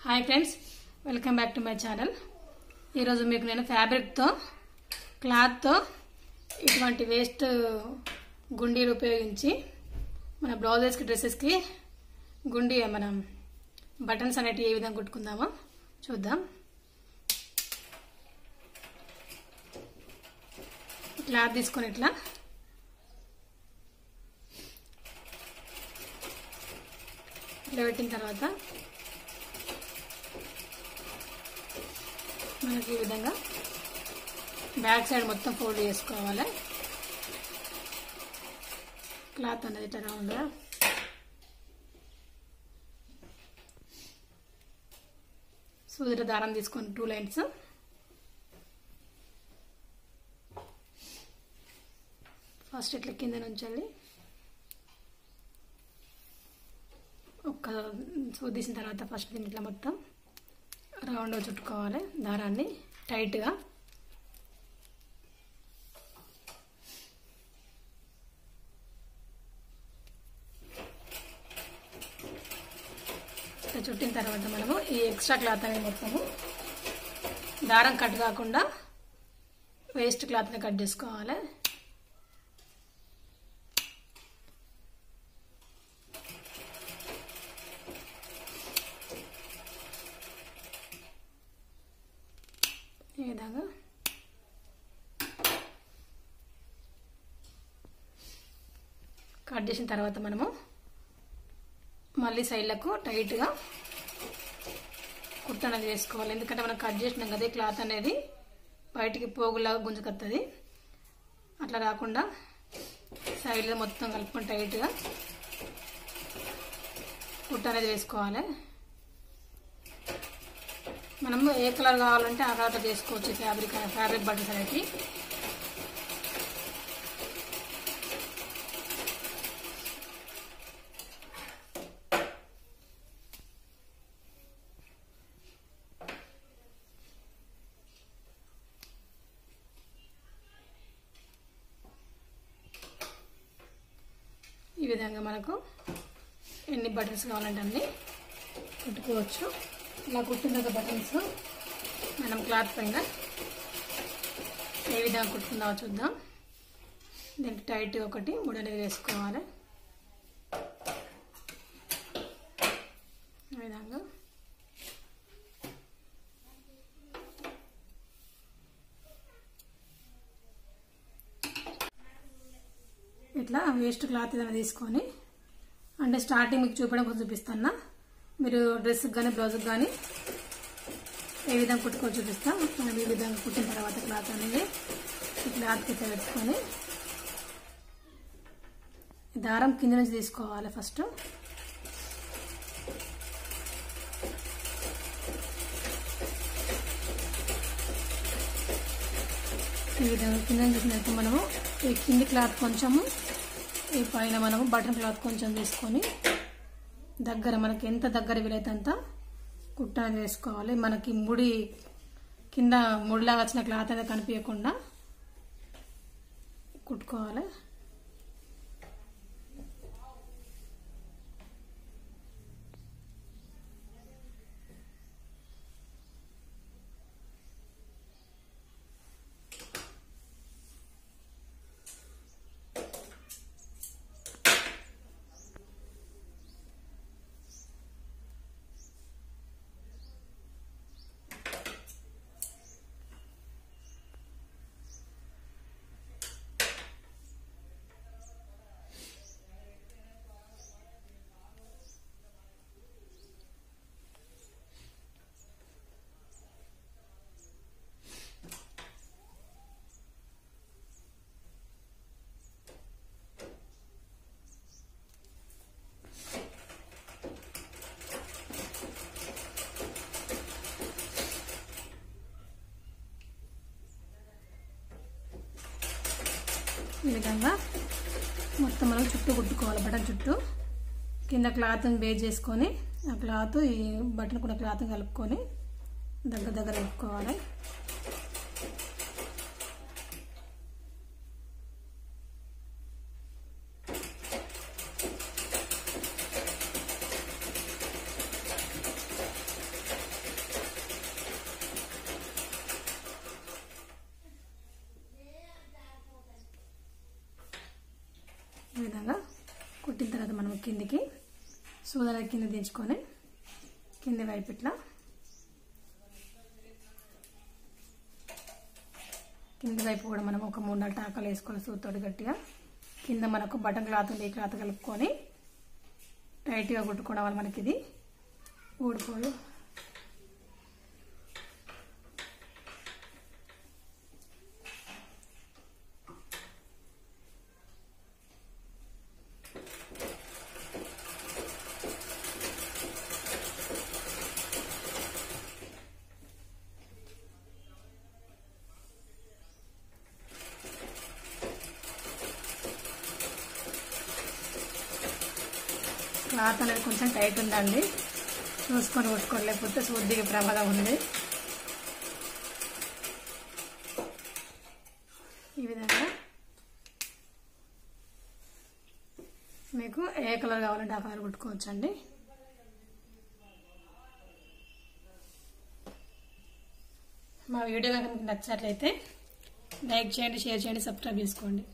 Hi friends welcome back to my channel ఈరోజు మీకు నేను ఫ్యాబ్రిక్తో క్లాత్తో ఇటువంటి వేస్ట్ గుండీలు ఉపయోగించి మన బ్లౌజెస్కి డ్రెస్సెస్కి గుండీ మనం బటన్స్ అనేటివి ఏ విధంగా కుట్టుకుందామో చూద్దాం. క్లాత్ తీసుకొని ఇట్లా ఇట్లా పెట్టిన తర్వాత మనకి ఈ విధంగా బ్యాక్ సైడ్ మొత్తం ఫోల్డ్ చేసుకోవాలి. క్లాత్ అనేది ఇట్లా రౌండ్గా. దారం తీసుకొని టూ లైన్స్. ఫస్ట్ ఇట్లా కింద నుంచి ఒక్క సూది తీసిన తర్వాత ఫస్ట్ దీన్ని ఇట్లా మొత్తం రౌండ్గా చుట్టుకోవాలి. దారాన్ని టైట్గా ఇట్లా చుట్టిన తర్వాత మనము ఈ ఎక్స్ట్రా క్లాత్ అనేది మొత్తము దారం కట్ కాకుండా వేస్ట్ క్లాత్ని కట్ చేసుకోవాలి ఈ విధంగా కట్ చేసిన తర్వాత మనము మళ్ళీ సైడ్లకు టైట్గా కుట్ట అనేది వేసుకోవాలి. ఎందుకంటే మనం కట్ చేసినాం కదా క్లాత్ అనేది బయటికి పోగులాగా గుంజుకొస్తుంది అట్లా రాకుండా సైడ్లో మొత్తం కలుపుకొని టైట్గా కుట్ట అనేది వేసుకోవాలి. మనము ఏ కలర్ కావాలంటే ఆ కలర్ చేసుకోవచ్చు. ఫ్యాబ్రిక్ ఫ్యాబ్రిక్ బట్టర్స్ అనేది విధంగా మనకు ఎన్ని బటన్స్ కావాలంటే అన్ని కుట్టుకోవచ్చు. ఇలా కుట్టిన బటన్స్ మనం క్లాత్ పైన ఏ విధంగా కుట్టుకుందామో చూద్దాం. దీనికి టైట్ ఒకటి మూడు అనేది వేసుకోవాలి. ఈ విధంగా ఇట్లా వేస్ట్ క్లాత్ ఏదైనా తీసుకొని అంటే స్టార్టింగ్ మీకు చూపడం కోసం చూపిస్తాను మీరు డ్రెస్కి కానీ బ్లౌజ్కి కానీ ఏ విధంగా కుట్టుకొని చూపిస్తాం. మనం ఈ విధంగా కుట్టిన తర్వాత క్లాత్ అనేది ఈ క్లాత్కి ఇట్లా పెట్టుకొని దారం కింద నుంచి తీసుకోవాలి ఫస్ట్. ఈ విధంగా కింద చూసినట్టు మనము ఈ కింది క్లాత్ కొంచెము ఈ పైన మనము బటన్ క్లాత్ కొంచెం తీసుకొని దగ్గర మనకి ఎంత దగ్గర వీలైతే అంత కుట్ట వేసుకోవాలి. మనకి ముడి కింద ముడిలాగా వచ్చిన క్లాత్ అనేది కనిపించకుండా కుట్టుకోవాలి. ఈ విధంగా మొత్తం మనం చుట్టూ కుట్టుకోవాలి బటన్ చుట్టూ కింద క్లాత్ని బేస్ చేసుకొని ఆ క్లాత్ ఈ బటన్ కూడా క్లాత్ కలుపుకొని దగ్గర దగ్గర పెట్టుకోవాలి ఈ కుట్టిన తర్వాత మనం కిందికి సూదల కింద దించుకొని కింది వైపు ఇట్లా కింది వైపు కూడా మనం ఒక మూడు నాలుగు టాకాలు వేసుకొని సూతోడు గట్టిగా కింద మనకు బటన్ క్లాత్ లే క్లాత్ కలుపుకొని టైట్గా కుట్టుకోవడం వల్ల మనకి ఇది ఊడిపోదు. క్లాత్ అనేది కొంచెం టైట్ ఉందండి. చూసుకొని కొట్టుకోలేకపోతే సూదికి ప్రమాదం ఉంది. ఈ విధంగా మీకు ఏ కలర్ కావాలంటే ఆ కలర్ కుట్టుకోవచ్చండి మా వీడియో కనుక నచ్చినట్లయితే లైక్ చేయండి షేర్ చేయండి సబ్స్క్రైబ్ చేసుకోండి.